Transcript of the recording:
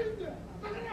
செய்யுங்க.